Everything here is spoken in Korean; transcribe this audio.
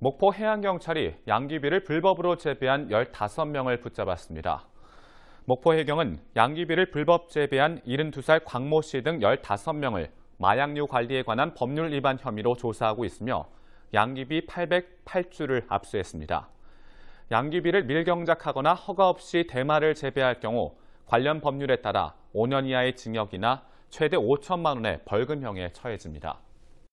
목포 해양경찰이 양귀비를 불법으로 재배한 15명을 붙잡았습니다. 목포 해경은 양귀비를 불법 재배한 72살 광모 씨 등 15명을 마약류 관리에 관한 법률 위반 혐의로 조사하고 있으며 양귀비 808주를 압수했습니다. 양귀비를 밀경작하거나 허가 없이 대마를 재배할 경우 관련 법률에 따라 5년 이하의 징역이나 최대 5천만 원의 벌금형에 처해집니다.